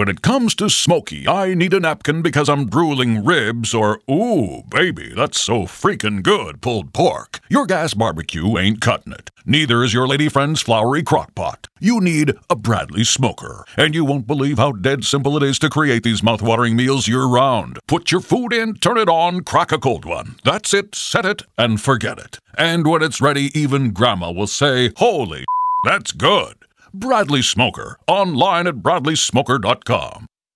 When it comes to smoky, I need a napkin because I'm drooling ribs or, ooh, baby, that's so freaking good pulled pork. Your gas barbecue ain't cutting it. Neither is your lady friend's floury crock pot. You need a Bradley smoker. And you won't believe how dead simple it is to create these mouthwatering meals year round. Put your food in, turn it on, crack a cold one. That's it, set it, and forget it. And when it's ready, even Grandma will say, Holy, that's good. Bradley Smoker, online at bradleysmoker.com.